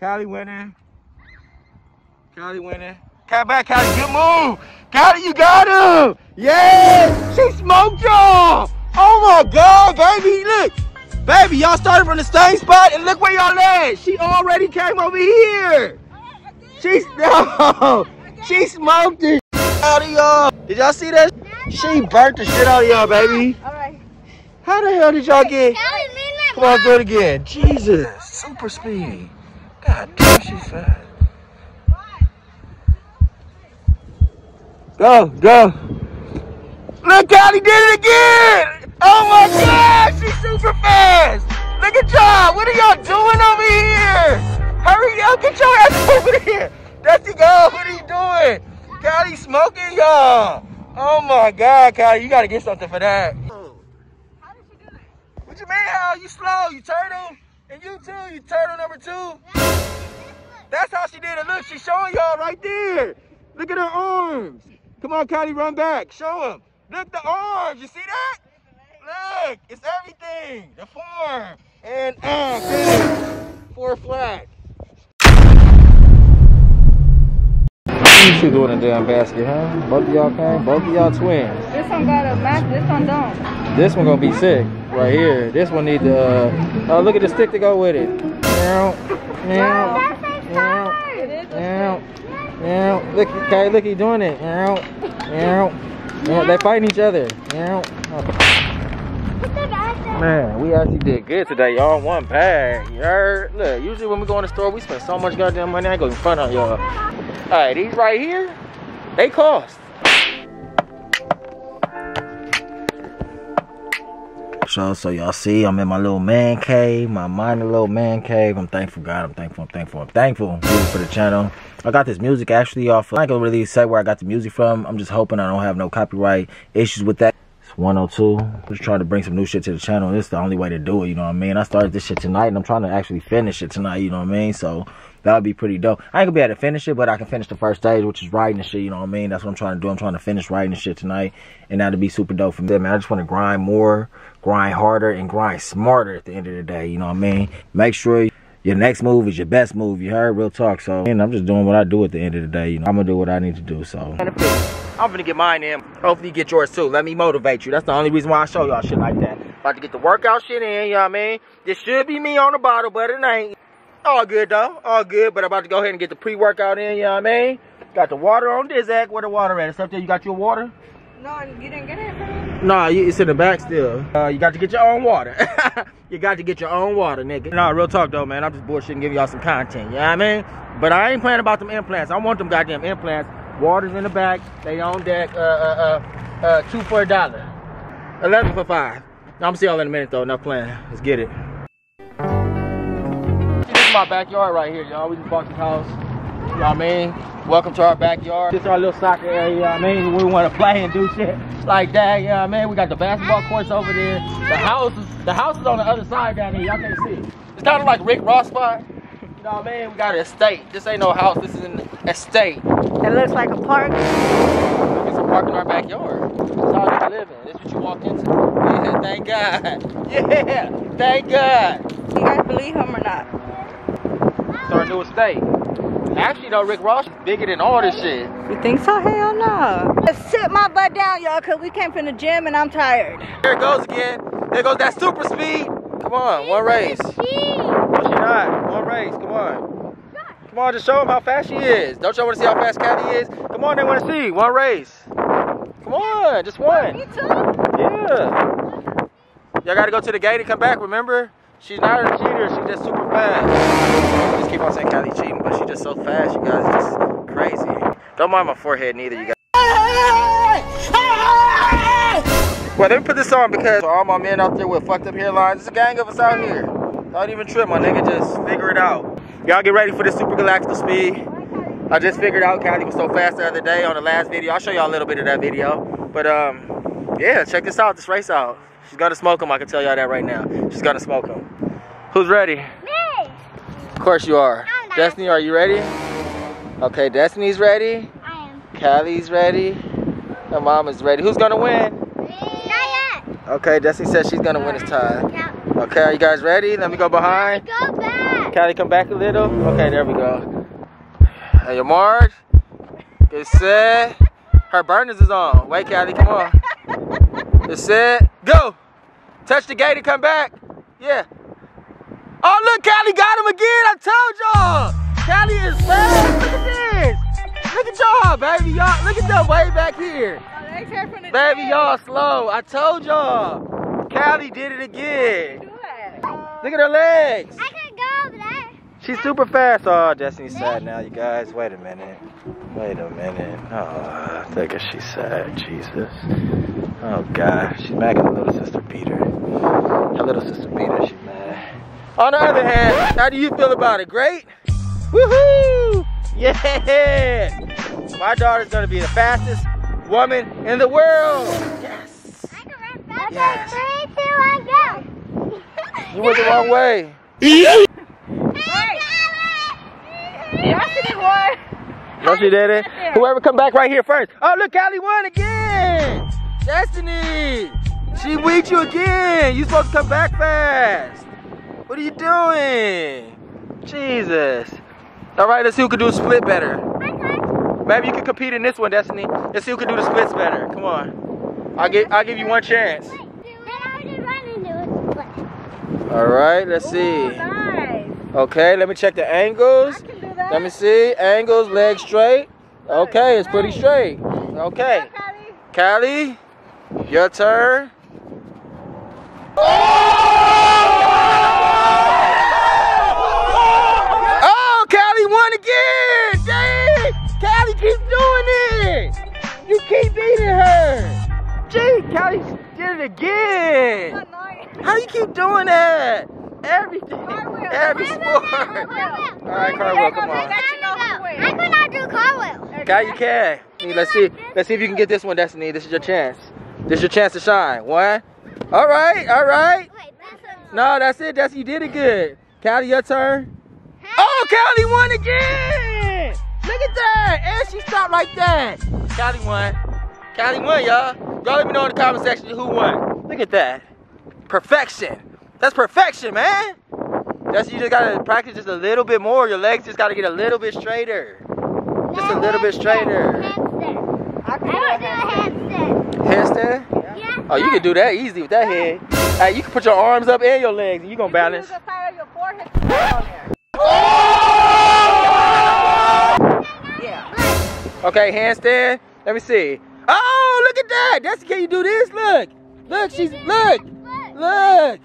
Cali winning. Cali winning. Cat back, Cali. Good move. Cali, you got him. Yeah. She smoked y'all. Oh my God, baby. Look. Baby, y'all started from the same spot and look where y'all at. She already came over here. She's no. She smoked it out of y'all. Did y'all see that? She burnt the shit out of y'all, baby. All right. How the hell did y'all get? Come on, do it again. Jesus, super speed. God damn, she's fast. Go, go. Look, Cali did it again. Oh my God, she's super fast. Look at y'all. What are y'all doing over here? Hurry up, get your ass over there. Dusty, go. What are you doing? Cali smoking y'all. Oh my God, Cali, you gotta get something for that. How did she do it? What you mean how? You slow, you turtle. And you too, you turtle number two. That's how she did it. Look, she's showing y'all right there. Look at her arms. Come on, Kylie, run back. Show them. Look, the arms. You see that? Look, it's everything. The form. And uh, finish. Four flat. She doing a damn basket, huh? Both of y'all came. Both of y'all twins. This one got a match, this one don't. This one gonna be sick right here. This one need to. Uh, oh, look at the stick to go with it. Meow, meow, meow, It is a meow, meow. Look, okay, look, he doing it. Meow, meow, meow. They fighting each other. Meow. Man, we actually did good today, y'all. One bag. Heard? Look, usually when we go in the store, we spend so much goddamn money. I ain't gonna front on y'all. All right, these right here, they cost. So, so y'all see, I'm in my little man cave, my minor little man cave. I'm thankful, God. I'm thankful. I'm thankful. I'm thankful for the channel. I got this music actually off. I ain't gonna really say where I got the music from. I'm just hoping I don't have no copyright issues with that. It's 102. Just trying to bring some new shit to the channel. It's the only way to do it. You know what I mean? I started this shit tonight, and I'm trying to actually finish it tonight. You know what I mean? So that would be pretty dope. I ain't gonna be able to finish it, but I can finish the first stage, which is writing and shit. You know what I mean? That's what I'm trying to do. I'm trying to finish writing and shit tonight, and that'd be super dope for me. Man, I just want to grind more, grind harder, and grind smarter at the end of the day. You know what I mean? Make sure your next move is your best move. You heard? Real talk. So, and I'm just doing what I do at the end of the day. You know, I'm gonna do what I need to do. So. I'm gonna get mine in. Hopefully you get yours too. Let me motivate you. That's the only reason why I show y'all shit like that. About to get the workout shit in, you know what I mean? This should be me on the bottle, but it ain't. All good though. All good. But I'm about to go ahead and get the pre-workout in, you know what I mean? Got the water on this act. Where the water at? It's up there. You got your water? No, you didn't get it? Nah, you- it's in the back still. Uh, you got to get your own water. you got to get your own water, nigga. Nah, real talk though, man. I'm just bullshitting, giving y'all some content. You know what I mean? But I ain't playing about them implants. I want them goddamn implants. Water's in the back. They on deck. Uh, uh, uh, uh, two for a dollar. Eleven for five. I'm gonna see y'all in a minute though. Enough playing. Let's get it. This is my backyard right here, y'all. We just bought this house. You know what I mean? Welcome to our backyard. This is our little soccer area, you know what I mean? We want to play and do shit like that, you know what I mean? We got the basketball courts over there. The house is, the house is on the other side down here. Y'all can't see it. It's kind of like Rick Ross spot. You know what I mean? We got an estate. This ain't no house. This is an estate. It looks like a park. It's a park in our backyard. That's how we live in. This is what you walk into. Yeah, thank God. Yeah, thank God. You guys believe him or not? It's our new estate. Actually, though, Rick Ross is bigger than all this shit. You think so? Hell no. Let's sit my butt down, y'all, because we came from the gym and I'm tired. There it goes again. There goes that super speed. Come on, one race. No, she not. One race. Come on. Come on, just show them how fast she is. Don't y'all want to see how fast Caddy is? Come on, they want to see. One race. Come on, just one. Me too. Yeah. Y'all got to go to the gate and come back, remember? She's not a cheater. She's just super fast. We just keep on saying Kylie cheating, but she's just so fast, you guys. It's just crazy. Don't mind my forehead neither, you guys. Well, let me put this on because all my men out there with fucked up hairlines, there's a gang of us out here. Don't even trip, my nigga. Just figure it out. Y'all get ready for the super galactical speed. I just figured out Kylie was so fast the other day on the last video. I'll show y'all a little bit of that video. But um, yeah, check this out, this race out. She's gonna smoke him, I can tell y'all that right now. She's gonna smoke him. Who's ready? Me. Of course you are. Destiny, are you ready? Okay, Destiny's ready. I am. Cali's ready. Her mom is ready. Who's gonna win? Not yet. Okay, Destiny says she's gonna win this time. Yeah. Okay, are you guys ready? Let me go behind. Go back. Cali, come back a little. Okay, there we go. Hey, your Marge. Get set. Her burners is on. Wait, Cali, come on. Get set. Go. Touch the gate and come back. Yeah. Oh, look, Cali got him again. I told y'all. Cali is fast. Look at this. Look at y'all, baby. Y'all, look at them way back here. Oh, they here from the Baby, y'all slow. I told y'all. Cali did it again. Look at her legs. I can go over there. She's super fast. Oh, Destiny's sad now, you guys. Wait a minute. Wait a minute. Oh, I think she's sad. Jesus. Oh, God. She's mad at her little sister Peter. Her little sister Peter, she's mad. On the other hand, how do you feel about it? Great? Woohoo! Yeah! My daughter's gonna be the fastest woman in the world. Yes! I can run fast. Yes. Three, two, one, go. You went the wrong way. Destiny won. No, she didn't. Whoever come back right here first. Oh, look, Cali won again. Destiny. She beat you again. You supposed to come back fast. What are you doing? Jesus. All right, let's see who can do a split better. Maybe you can compete in this one, Destiny. Let's see who can do the splits better. Come on. I'll give, I'll give you one chance. All right, let's see. Okay, let me check the angles. I can do that. Let me see. Angles, legs straight. Okay, it's pretty straight. Okay. Cali, your turn. Oh, Cali won again! Dang! Cali keeps doing it! You keep beating her! Gee, Cali did it again! How you keep doing that? Everything, Cartwheel. every sport. All right, Cartwheel, come on. Let you know who wins. I could not do cartwheel. Okay, you can. Let's see. Let's see if you can get this one, Destiny. This is your chance. This is your chance to shine. One. All right. All right. Wait, this one. No, that's it. That's you did it good. Cali, your turn. Oh, Cali won again. Look at that. And she stopped like that. Cali won. Cali won, y'all. Y'all let me know in the comment section who won. Look at that. Perfection. That's perfection, man. That's you just gotta practice just a little bit more. Your legs just gotta get a little bit straighter. Just a little bit straighter. Handstand. I I can do want that. to do a handstand. Handstand? Yeah. Oh, you can do that easy with that head. Hey, you can put your arms up and your legs, and you gonna balance. Use the side of your forehead to on there. Yeah. Okay, handstand. Let me see. Oh, look at that. That's can you do this? Look. Look, she's look. Look.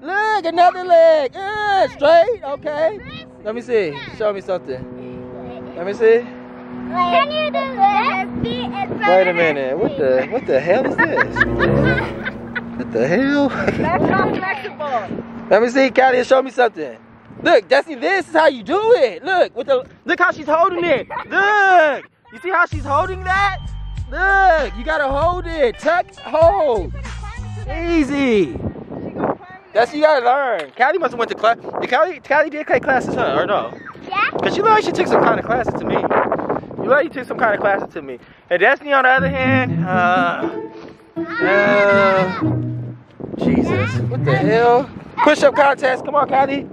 Look, another leg. Uh, straight. Okay. Let me see. Show me something. Let me see. Can you do this? Wait a minute. What the what the hell is this? What the hell? That's not flexible. Let me see, Cali, show me something. Look, Destiny, this is how you do it. Look, with the look how she's holding it. Look. You see how she's holding that? Look, you gotta hold it. Tuck, hold. Easy. That's you gotta learn. Cali must have went to class. Did Cali, Cali did take classes, huh? Or no? Yeah. Cause you look like she took some kind of classes to me. You look like you took some kind of classes to me. And Destiny, on the other hand, uh, uh, Jesus, what the hell? Push-up contest. Come on, Cali.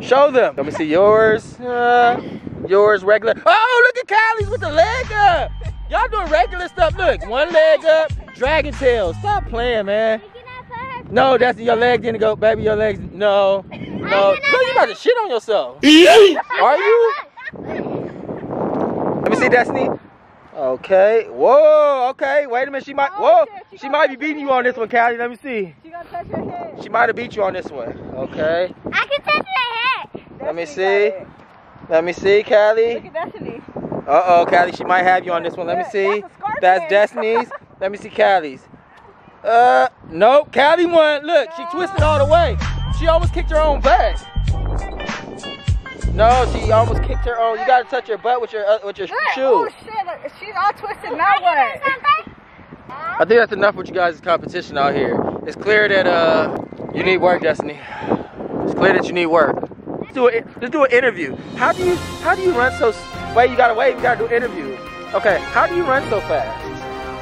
Show them. Let me see yours. Uh, yours regular. Oh, look at Cali's with the leg up. Y'all doing regular stuff. Look, one leg up, dragon tail. Stop playing, man. You cannot put her. No, that's your leg didn't go, baby. Your legs, no, no. Look, you about to shit on yourself. Are you? Let me see, Destiny. Okay. Whoa. Okay. Wait a minute. She might. Whoa. She might be beating you on this one, Cali. Let me see. She gonna touch her head. She might have beat you on this one. Okay. I can touch her head. Let me see. Let me see, Cali. Look at Destiny. Uh oh, Cali. She might have you on this one. Let me see. That's. That's Destiny's. Let me see Cali's. Uh, nope. Cali won. Look, she twisted all the way. She almost kicked her own butt. No, she almost kicked her own. You gotta touch your butt with your uh, with your Look, shoe. Oh shit, she's all twisted that way. I think that's enough with you guys' competition out here. It's clear that uh you need work, Destiny. It's clear that you need work. Let's do a, let's do an interview. How do you how do you run so? Wait, you gotta wait. You gotta do an interview. Okay, how do you run so fast?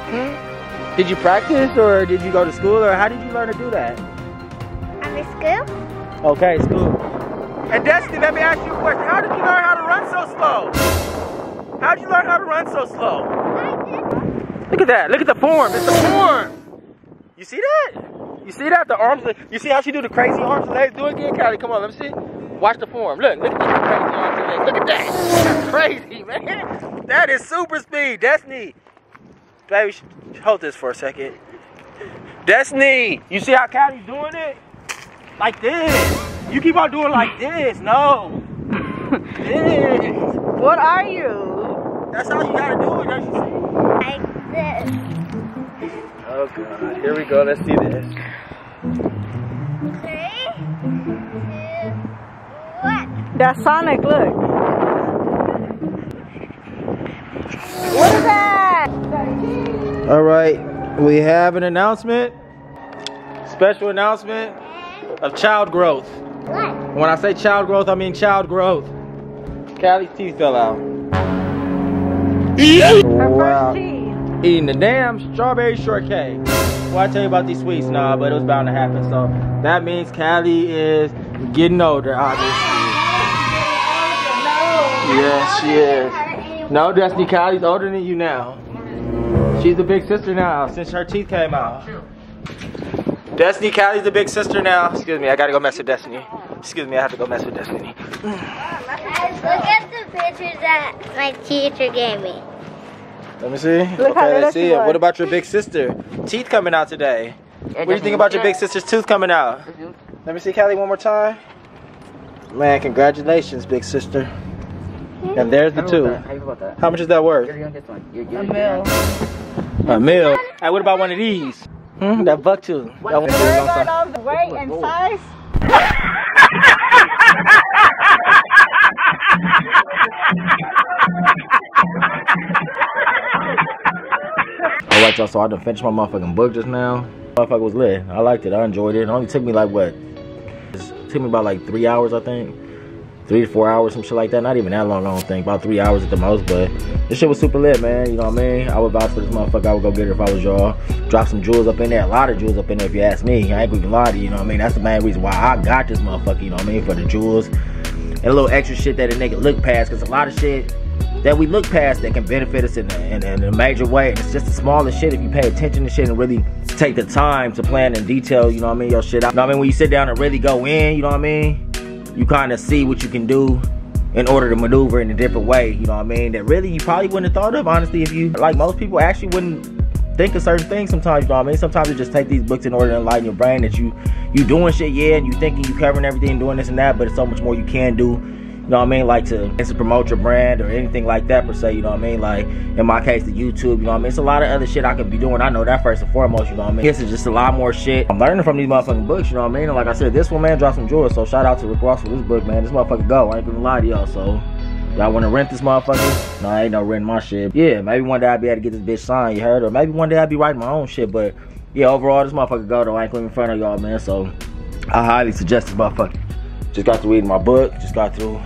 Hmm? Did you practice or did you go to school or how did you learn to do that? I For school? Okay, school. And Destiny, let me ask you a question. How did you learn how to run so slow? How did you learn how to run so slow? I did. Look at that. Look at the form. It's the form. You see that? You see that? The arms. You see how she do the crazy arms and legs? Do it again, Cali. Come on, let me see. Watch the form. Look, look at the crazy arms and legs. Look at that. That's crazy, man. That is super speed. Destiny. Baby, sh- hold this for a second. Destiny, you see how Cali's doing it? Like this. You keep on doing like this. No. this. What are you? That's how you gotta do it, don't you see? Like this. Oh god, here we go. Let's see this. Three, two, one. That's Sonic, look. What is that? All right, we have an announcement. Special announcement of child growth. What? When I say child growth, I mean child growth. Cali's teeth fell out. Her Wow. first teeth. Eating the damn strawberry shortcake. Well, I tell you about these sweets, nah, but it was bound to happen. So that means Cali is getting older, obviously. Yes, she is. No, Destiny, Cali's older than you now. She's the big sister now since her teeth came out. Destiny, Cali's the big sister now. Excuse me, I gotta go mess with Destiny. Excuse me, I have to go mess with Destiny. Guys, look at the pictures that my teacher gave me. Let me see. Look okay, let's see it. What about your big sister? Teeth coming out today. What do you think about your big sister's tooth coming out? Let me see Cali one more time. Man, congratulations, big sister. And there's the How two. How you feel about that? How much is that worth? You're gonna get one. You're, you're, A mill. A mil. Hey, what about one of these? Hmm? That buck tooth. That one Worry on side. about all the weight and size. Alright, y'all, so I done finished my motherfucking book just now. Motherfucker was lit. I liked it. I enjoyed it. It only took me like what? It took me about like three hours, I think. Three to four hours, some shit like that. Not even that long, I don't think. About three hours at the most, but this shit was super lit, man. You know what I mean? I would vouch for this motherfucker. I would go get it if I was y'all. Drop some jewels up in there. A lot of jewels up in there if you ask me. I ain't gonna lie to you, you know what I mean? That's the main reason why I got this motherfucker, you know what I mean? For the jewels. And a little extra shit that a nigga look past. Cause a lot of shit that we look past that can benefit us in a, in, in a major way. It's just the smallest shit if you pay attention to shit and really take the time to plan in detail, you know what I mean, your shit out. You know what I mean? When you sit down and really go in, you know what I mean? You kind of see what you can do in order to maneuver in a different way, you know what I mean? That really you probably wouldn't have thought of, honestly, if you, like most people actually wouldn't think of certain things sometimes, you know what I mean? Sometimes you just take these books in order to enlighten your brain that you, you doing shit, yeah, and you thinking you covering everything, doing this and that, but it's so much more you can do you know what I mean? Like to, to promote your brand or anything like that per se, you know what I mean? Like in my case, the YouTube, you know what I mean? It's a lot of other shit I could be doing. I know that first and foremost, you know what I mean? This is just a lot more shit. I'm learning from these motherfucking books, you know what I mean? And like I said, this one, man, dropped some jewels. So shout out to Rick Ross for this book, man. This motherfucker go. I ain't gonna lie to y'all. So y'all wanna rent this motherfucker? No, I ain't no renting my shit. Yeah, maybe one day I'll be able to get this bitch signed, you heard? Or maybe one day I'll be writing my own shit. But yeah, overall, this motherfucker go though. I ain't in front of y'all, man. So I highly suggest this motherfucker. Just got to reading my book. Just got through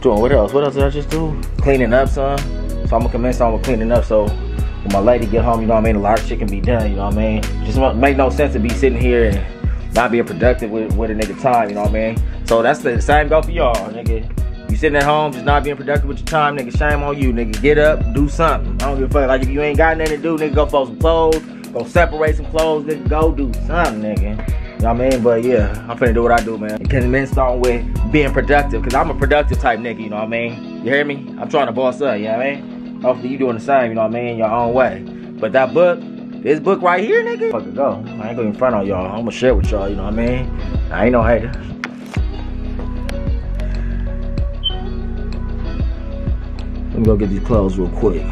doing what else? What else did I just do? Cleaning up, son. So I'm gonna commence on with cleaning up. So when my lady get home, you know what I mean. A lot of shit can be done. You know what I mean. Just make no sense to be sitting here and not being productive with, with a nigga time. You know what I mean. So that's the same go for y'all, nigga. You sitting at home just not being productive with your time, nigga. Shame on you, nigga. Get up, do something. I don't give a fuck. Like if you ain't got nothing to do, nigga, go fold some clothes. Go separate some clothes, nigga. Go do something, nigga. You know what I mean? But yeah, I'm finna do what I do, man. Because men start with being productive. Because I'm a productive type nigga, you know what I mean? You hear me? I'm trying to boss up, you know what I mean? Hopefully you doing the same, you know what I mean? Your own way. But that book, this book right here, nigga, Fuck fucking go. I ain't going in front on y'all. I'm gonna share with y'all, you know what I mean? I ain't no hater. Let me go get these clothes real quick.